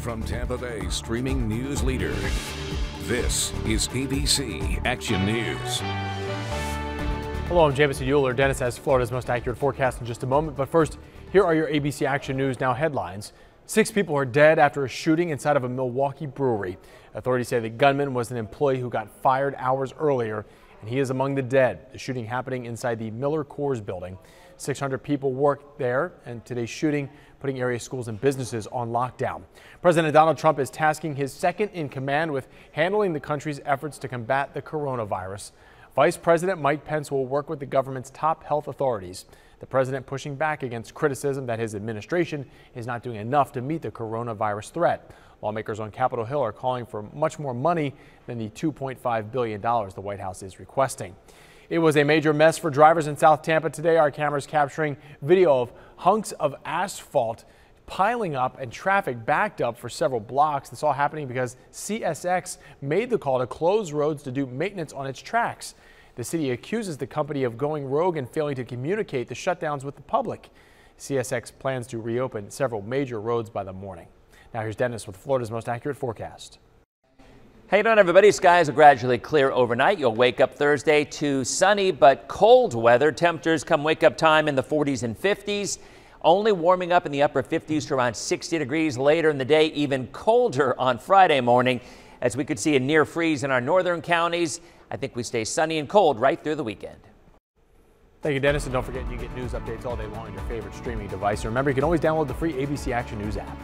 from Tampa Bay streaming news leader. This is ABC Action News. Hello, I'm Jamison Uhler. Denis has Florida's most accurate forecast in just a moment. But first, here are your ABC Action News Now headlines. Six people are dead after a shooting inside of a Milwaukee brewery. Authorities say the gunman was an employee who got fired hours earlier, and he is among the dead. The shooting happening inside the Miller Coors building. 600 people work there, and today's shooting putting area schools and businesses on lockdown. President Donald Trump is tasking his second in command with handling the country's efforts to combat the coronavirus. Vice President Mike Pence will work with the government's top health authorities. The president pushing back against criticism that his administration is not doing enough to meet the coronavirus threat. Lawmakers on Capitol Hill are calling for much more money than the $2.5 billion the White House is requesting. It was a major mess for drivers in South Tampa today. Our cameras capturing video of hunks of asphalt piling up and traffic backed up for several blocks. This all happening because CSX made the call to close roads to do maintenance on its tracks. The city accuses the company of going rogue and failing to communicate the shutdowns with the public. CSX plans to reopen several major roads by the morning. Now here's Denis with Florida's most accurate forecast. Hey, you doing, everybody? Skies will gradually clear overnight. You'll wake up Thursday to sunny but cold weather. Temperatures come wake up time in the 40s and 50s. Only warming up in the upper 50s to around 60 degrees later in the day, even colder on Friday morning, as we could see a near freeze in our northern counties. I think we stay sunny and cold right through the weekend. Thank you, Denis. And don't forget, you get news updates all day long on your favorite streaming device. And remember, you can always download the free ABC Action News app.